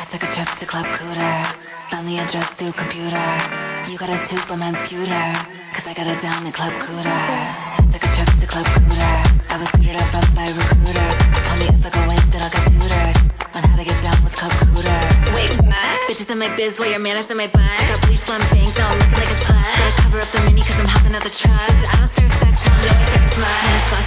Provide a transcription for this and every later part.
I took a trip to Club Cooter. Found the address through computer. You got a Superman scooter. Cause I got it down to Club Cooter. Took a trip to Club Cooter. I was scooted up, up by recruiter. Told me if I go in, then I'll get tutored. On how to get down with Club Cooter. Wait, what? Bitches in my biz while your man is in my butt. Got bleach blonde bangs, so I'm looking like a slut. Gotta cover up the mini cause I'm hopping out the truck. I don't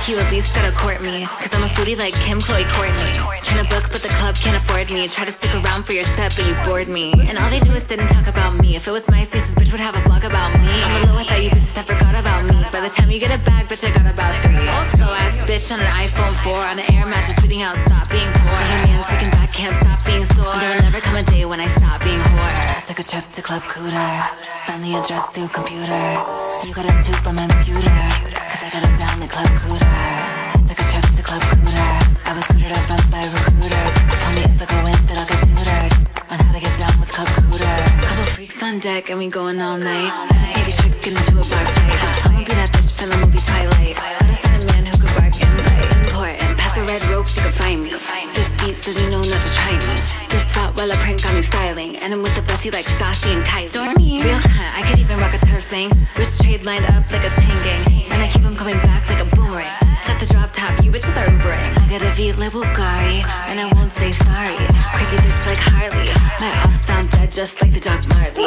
you, at least gotta court me. Cause I'm a foodie like Kim, Khloé, Kourtney. Tryna book, but the club can't afford me. Try to stick around for your set, but you bored me. And all they do is sit and talk about me. If it was MySpace, this bitch would have a blog about me. I'm a low, I thought you bitches have forgot about me. By the time you get it back, bitch, I got about three. Old slow ass bitch on an iPhone 4 on an air mattress tweeting out, stop being poor. Your man's freaking back, can't stop being sore. There will never come a day when I stop being whore. I took a trip to Club Cooter. The address through computer. You got a tube Superman scooter. Cause I got it down to Club Cooter. Took a trip to the Club Cooter. I was scooted up, up by recruiter. Told me if I go in, then I'll get tutored. On how to get down with Club Cooter. Couple freaks on deck and we going all night. I just need these tricks, get into a bar fight. I'ma be that bitch from the movie Twilight. Gotta find a man who can bark and bite. Important, pass the red rope, you can find me. This beat says you know not to try me. This fat while I print got me styling. And I'm with the bestie like Stassi and Kai. Stormy. Real cunt, I could even rock a thing. Wrist trade lined up like a chain gang. And I keep them coming back like a boomerang. Got the drop top, you bitches are Ubering. I got a V like Bulgari, and I won't say sorry. Crazy bitch like Harley. My ops sound dead just like the dog Marley.